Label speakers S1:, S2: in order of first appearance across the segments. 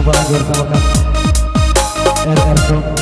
S1: jumpa lagi bersama kami. RR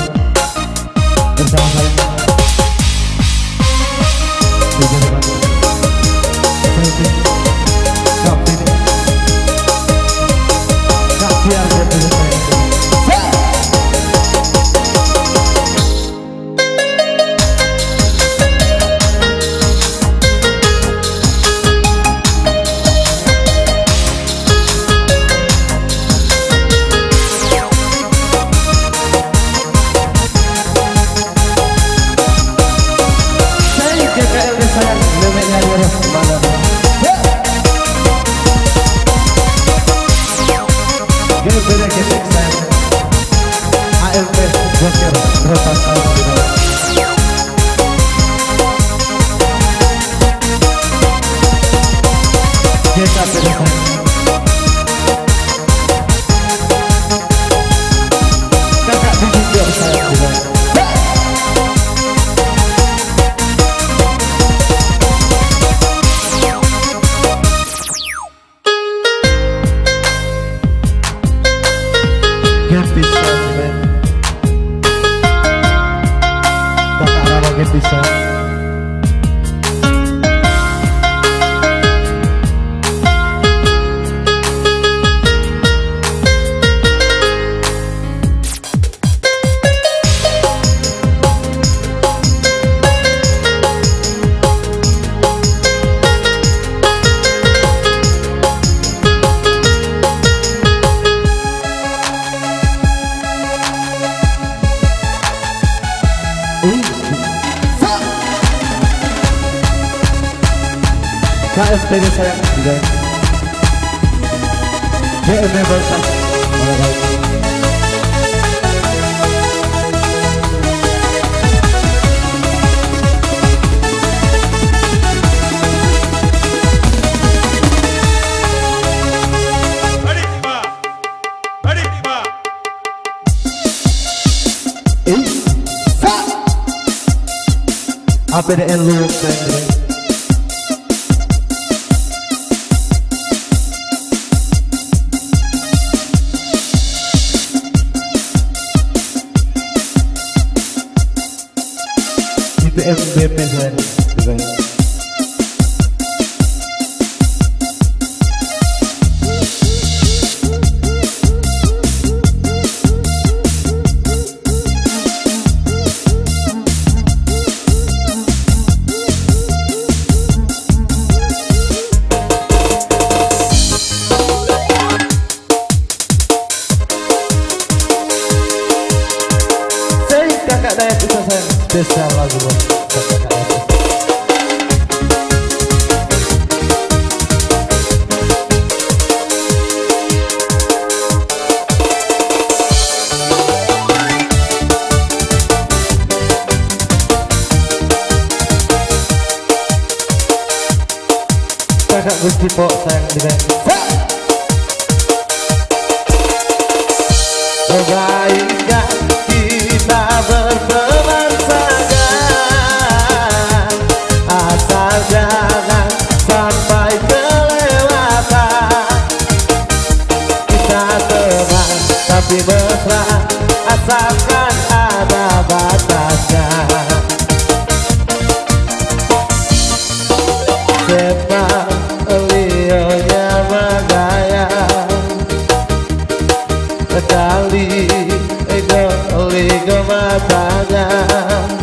S1: this song. kebebasan in yang lu pengen? nada.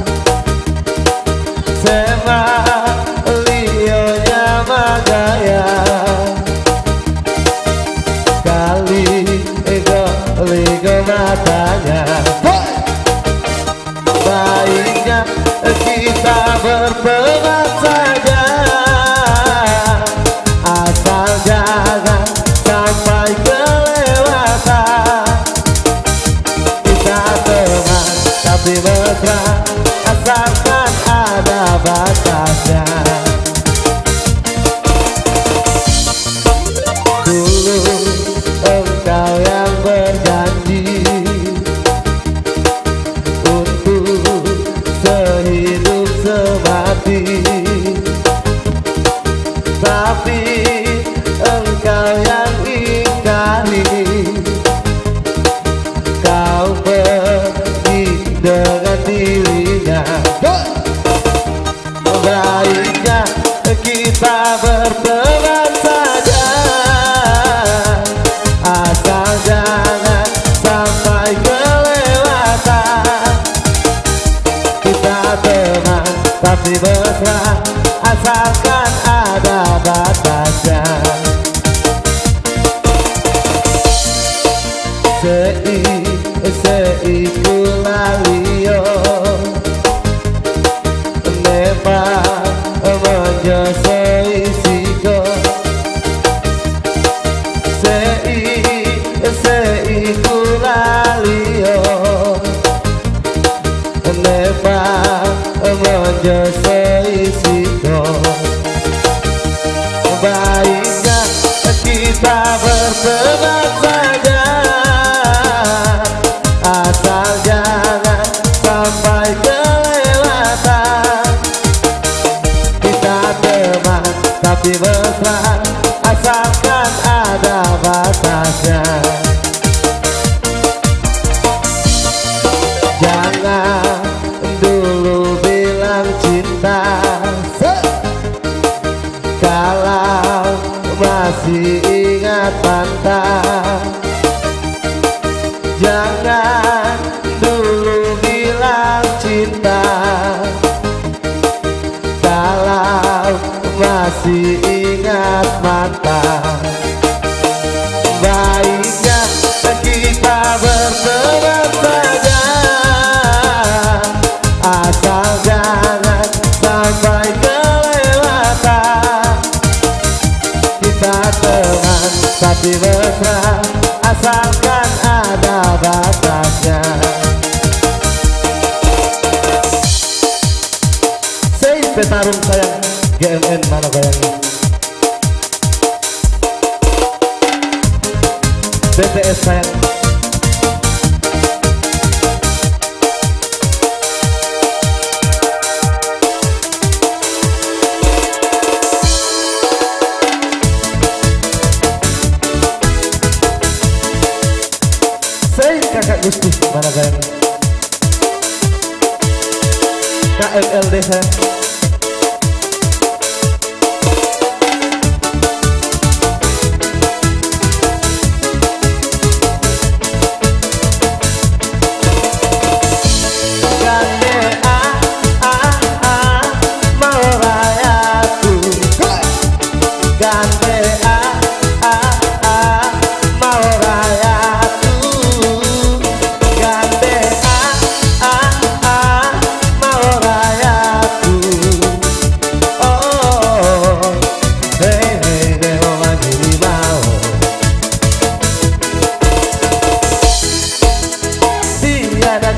S1: ti.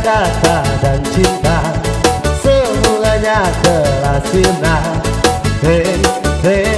S1: kata dan cinta Semuanya terasinah, sinar Hey, hey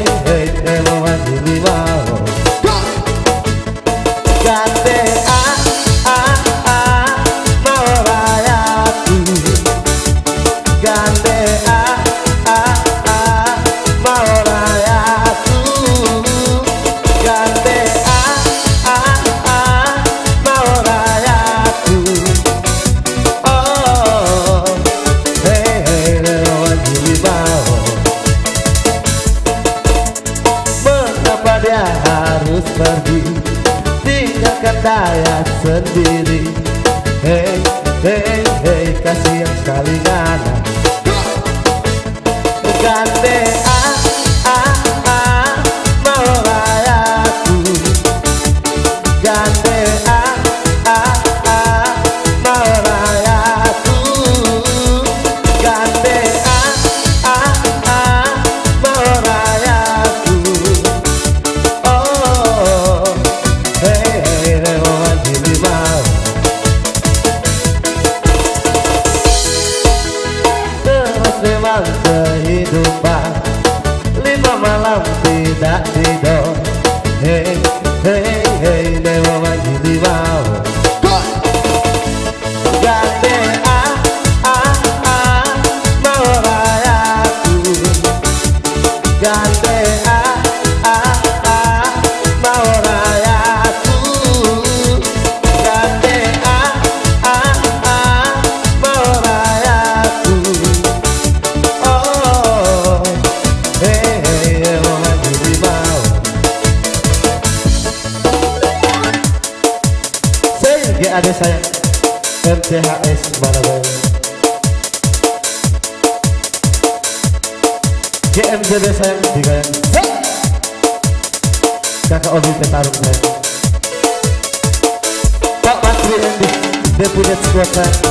S1: da da Brooklyn.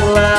S1: love.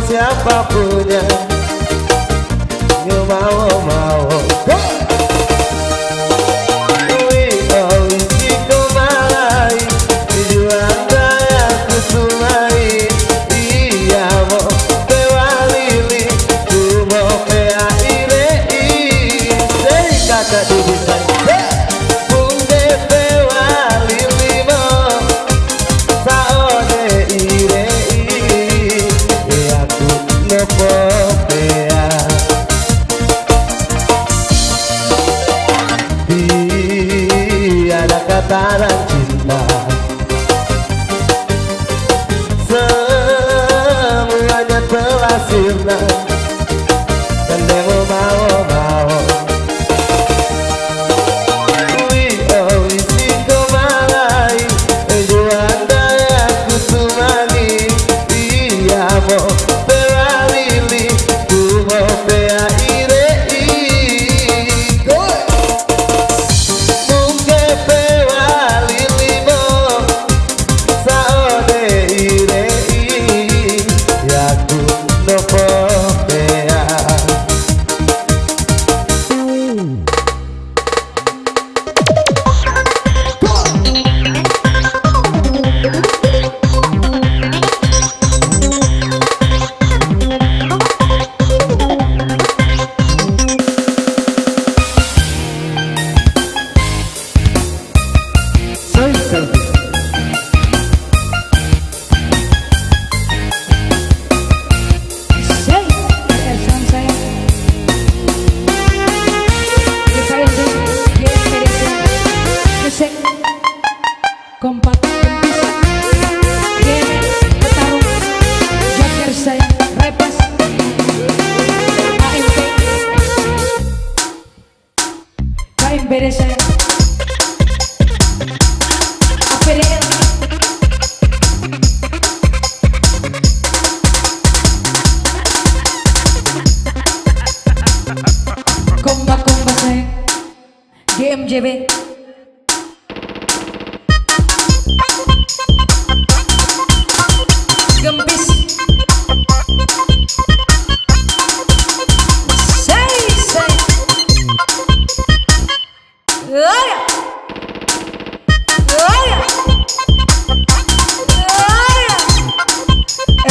S1: Siapa punya Nyoba woman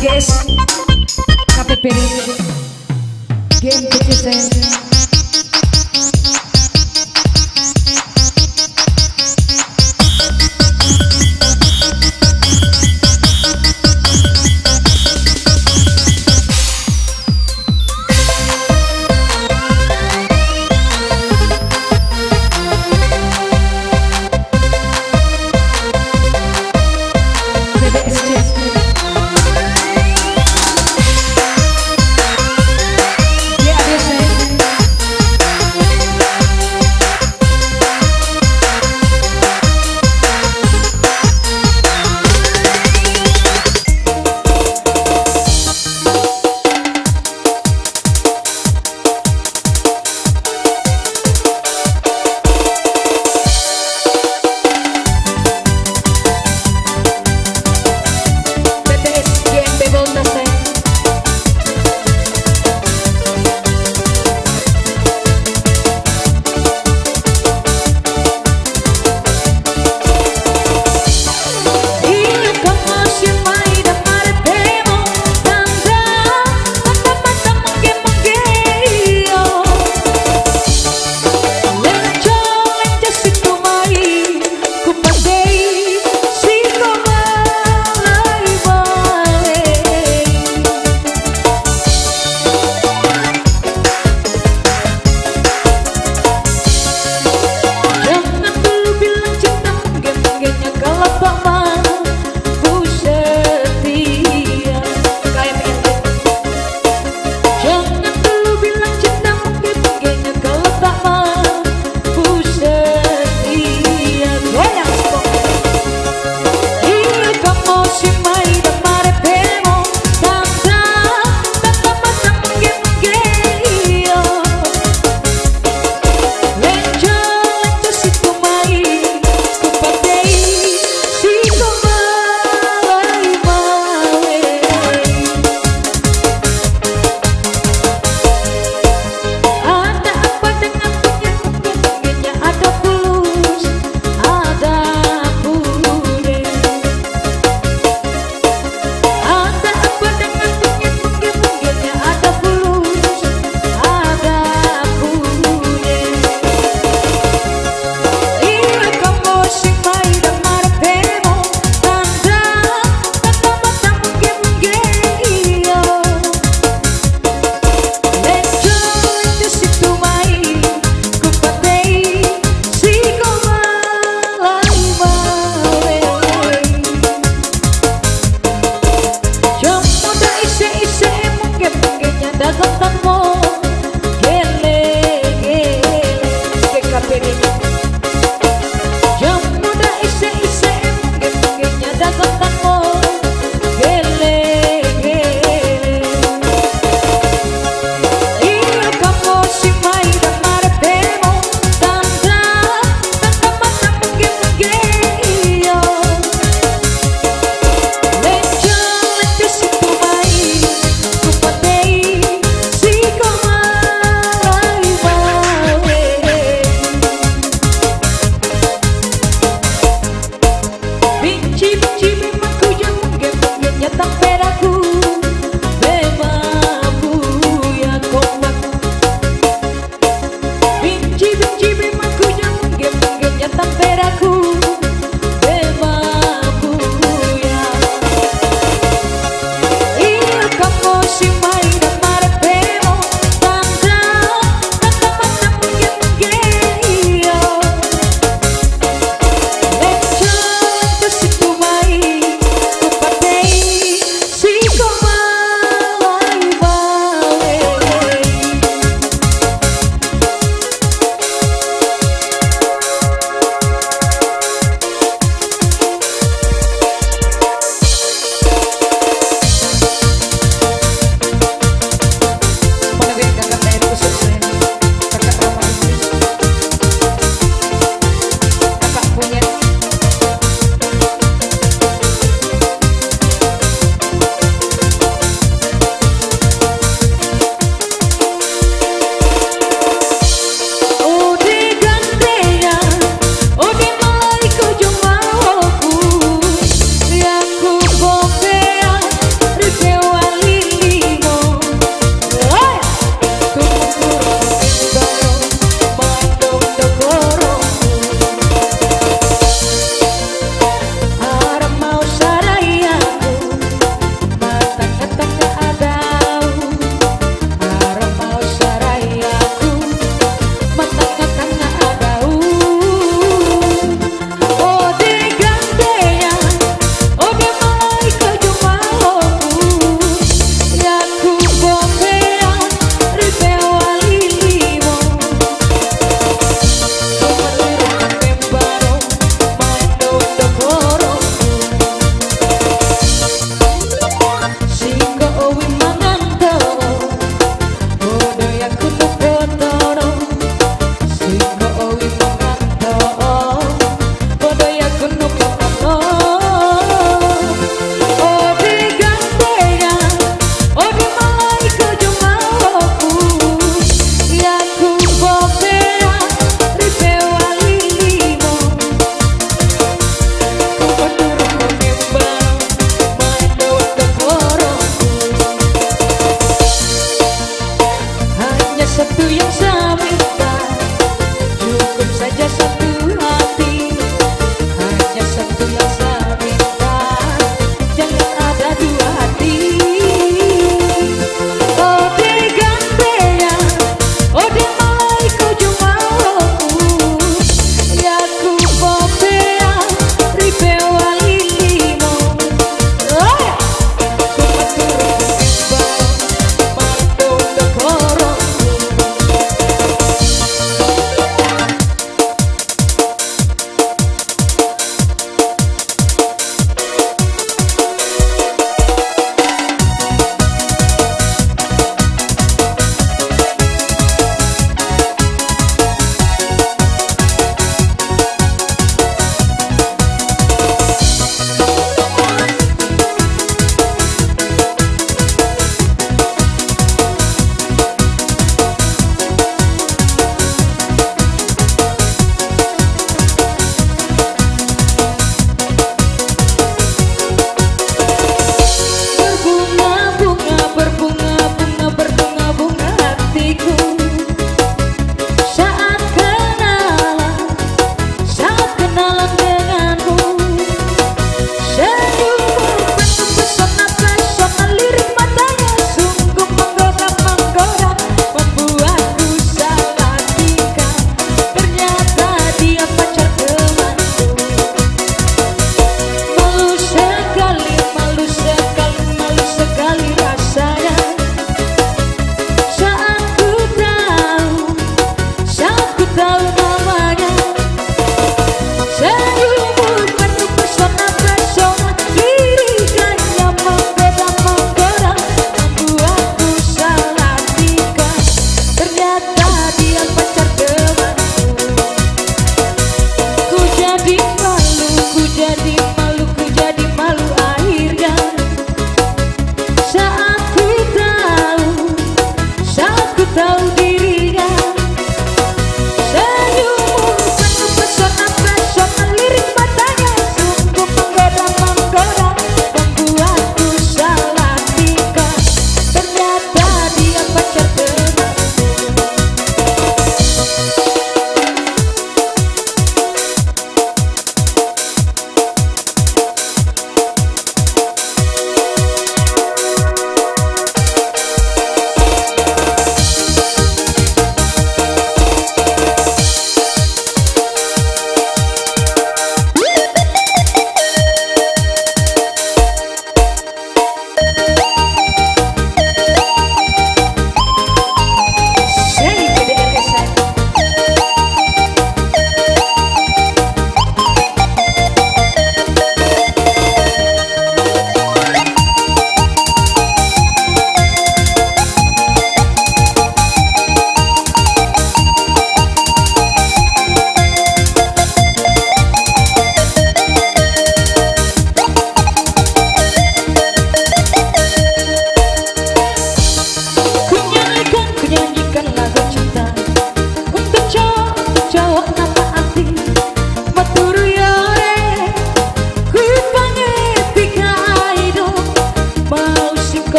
S1: RGS KPPD Game kecil